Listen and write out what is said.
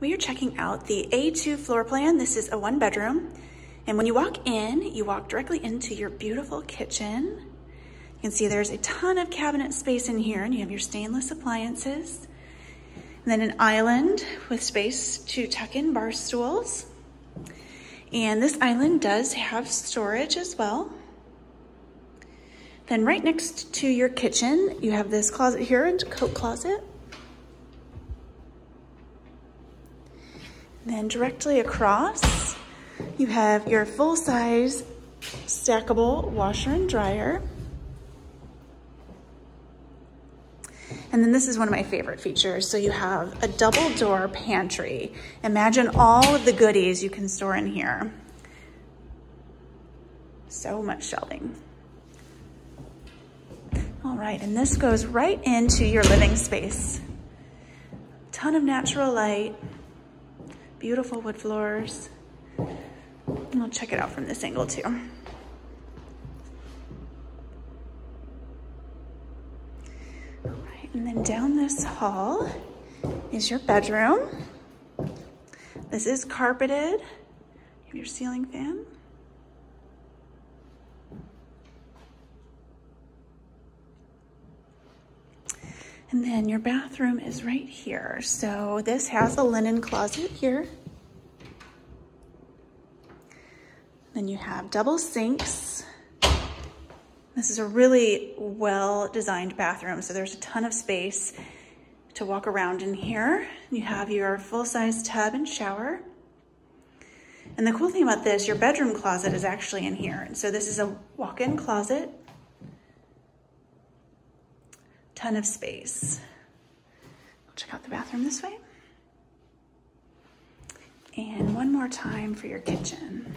We are checking out the A2 floor plan. This is a one bedroom. And when you walk in, you walk directly into your beautiful kitchen. You can see there's a ton of cabinet space in here and you have your stainless appliances. And then an island with space to tuck in bar stools. And this island does have storage as well. Then right next to your kitchen, you have this closet here, and coat closet. Then directly across, you have your full-size stackable washer and dryer. And then this is one of my favorite features. So you have a double door pantry. Imagine all of the goodies you can store in here. So much shelving. All right, and this goes right into your living space. Ton of natural light, beautiful wood floors. I'll check it out from this angle too. And then down this hall is your bedroom. This is carpeted. You have your ceiling fan. And then your bathroom is right here. So this has a linen closet here. Then you have double sinks. This is a really well-designed bathroom, so there's a ton of space to walk around in here. You have your full-size tub and shower. And the cool thing about this, your bedroom closet is actually in here. And so this is a walk-in closet ton of space. Check out the bathroom this way. And one more time for your kitchen.